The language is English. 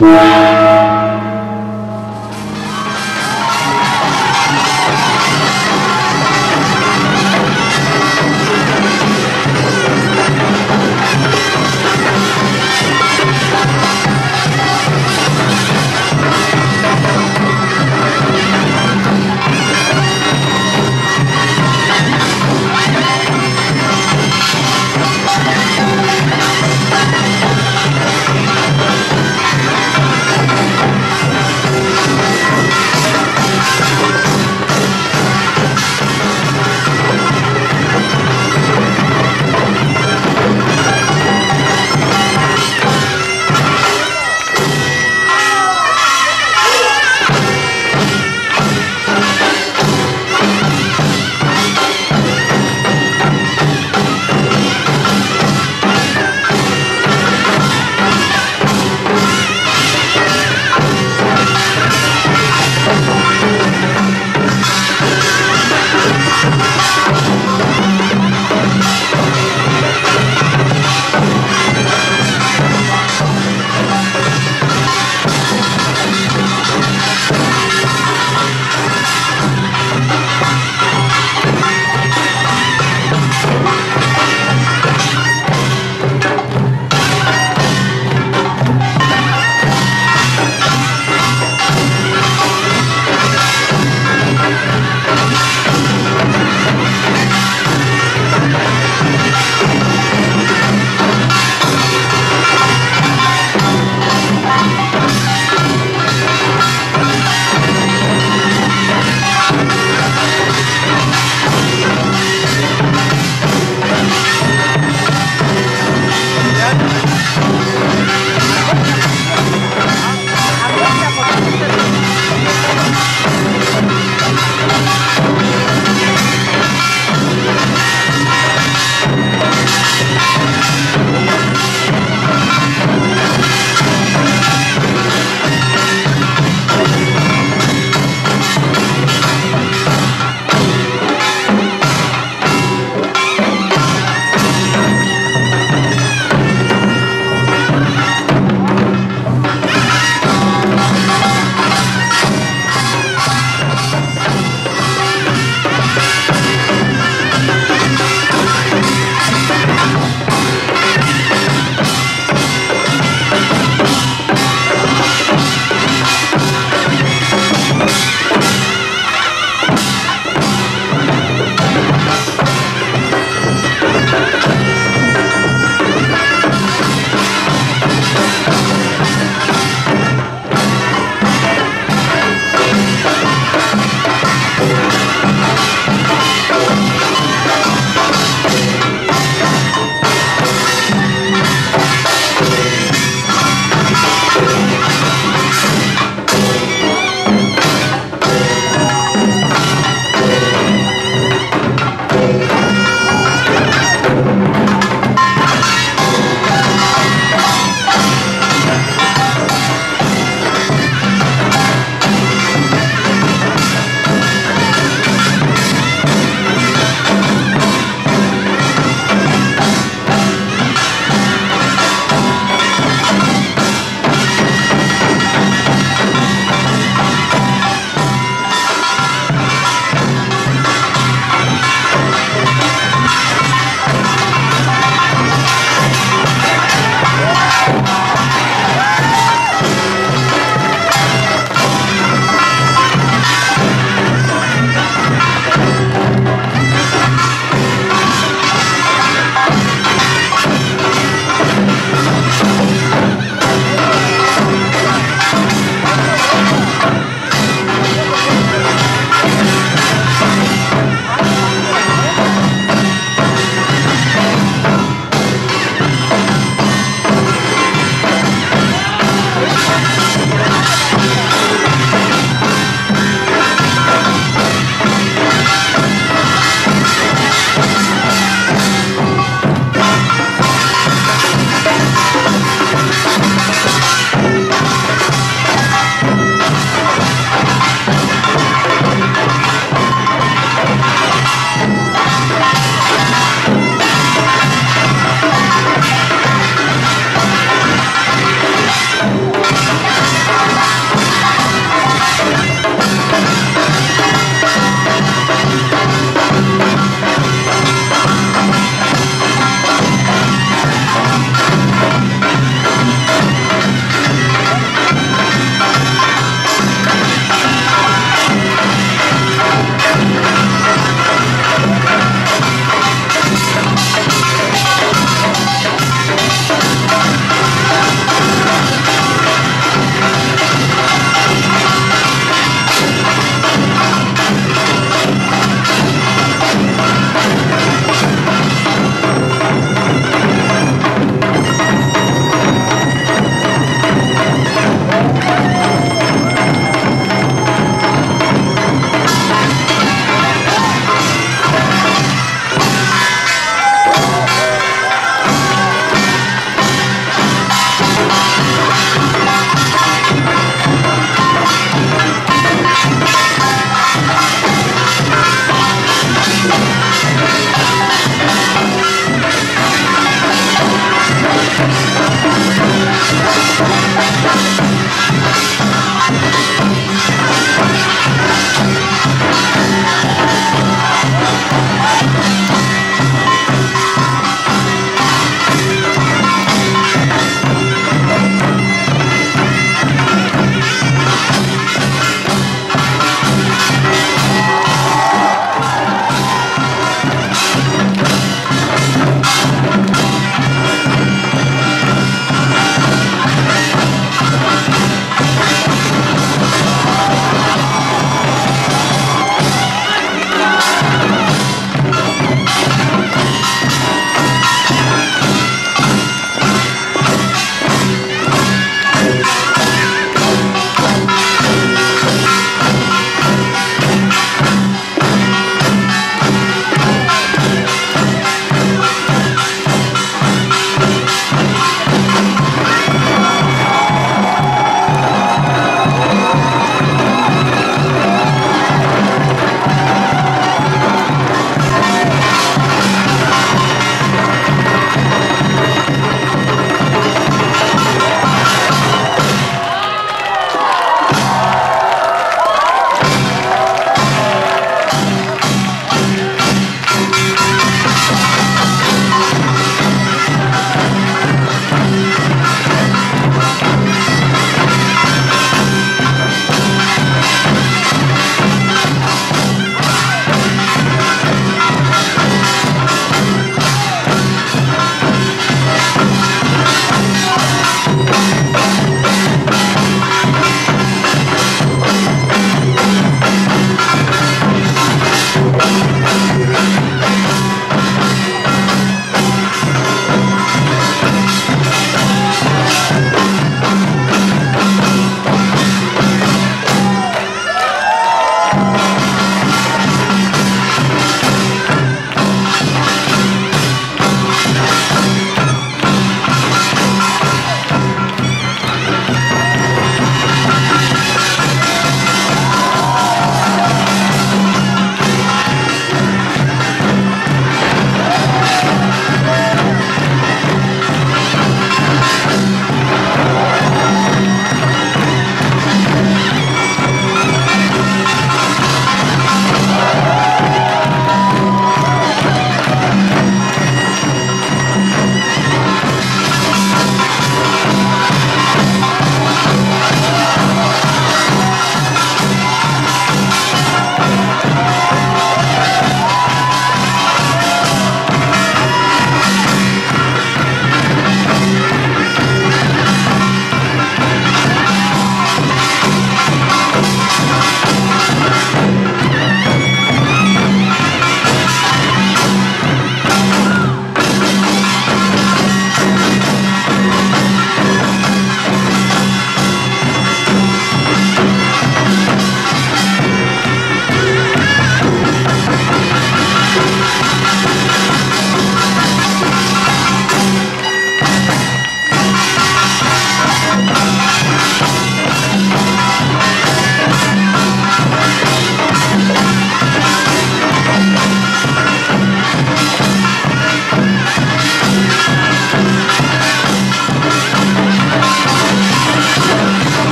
you Ah!